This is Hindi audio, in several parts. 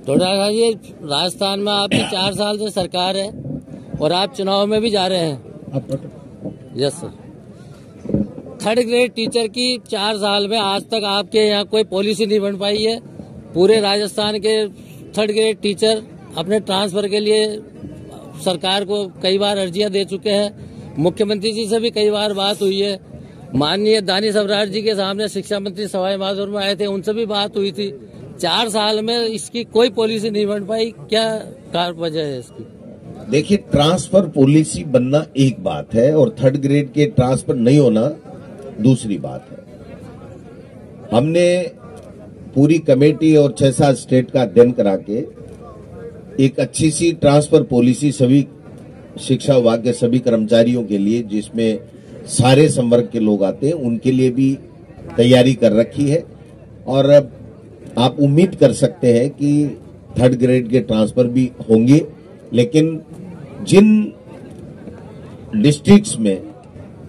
तो डॉक्टर जी राजस्थान में आपकी चार साल से सरकार है और आप चुनाव में भी जा रहे हैं। Yes sir third grade teacher की चार साल में आज तक आपके यहाँ कोई पॉलिसी नहीं बन पाई है। पूरे राजस्थान के थर्ड ग्रेड टीचर अपने ट्रांसफ़र के लिए सरकार को कई बार अर्जियाँ दे चुके हैं। मुख्यमंत्री जी से भी कई बार बात हुई है। माननीय दानी सबराज जी के सामने शिक्षा मंत्री सवाई माधुर में आए थे उनसे भी बात हुई थी। चार साल में इसकी कोई पॉलिसी नहीं बन पाई। क्या कार वजह है इसकी? देखिए ट्रांसफ़र पॉलिसी बनना एक बात है और थर्ड ग्रेड के ट्रांसफ़र नहीं होना दूसरी बात है। हमने पूरी कमेटी और छह सात स्टेट का अध्ययन करा के एक अच्छी सी ट्रांसफ़र पॉलिसी सभी शिक्षा विभाग के सभी कर्मचारियों के लिए, जिसमें सारे संवर्ग के लोग आते हैं, उनके लिए भी तैयारी कर रखी है। और आप उम्मीद कर सकते हैं कि थर्ड ग्रेड के ट्रांसफ़र भी होंगे, लेकिन जिन डिस्ट्रिक्ट्स में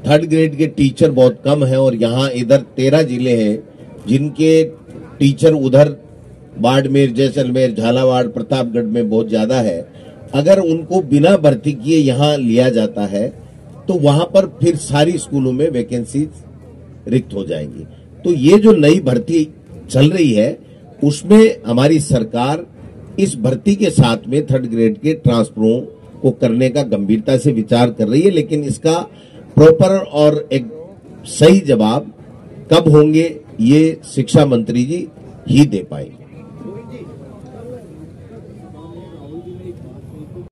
थर्ड ग्रेड के टीचर बहुत कम है और यहाँ इधर तेरह ज़िले हैं, जिनके टीचर उधर बाड़मेर, जैसलमेर, झालावाड़, प्रतापगढ़ में बहुत ज़्यादा है, अगर उनको बिना भर्ती किए यहाँ लिया जाता है तो वहाँ पर फिर सारी स्कूलों में वैकेंसी रिक्त हो जाएँगी। तो ये जो नई भर्ती चल रही है उसमें हमारी सरकार इस भर्ती के साथ में थर्ड ग्रेड के ट्रांसफरों को करने का गंभीरता से विचार कर रही है, लेकिन इसका प्रॉपर और एक सही जवाब कब होंगे, ये शिक्षा मंत्री जी ही दे पाएँगे।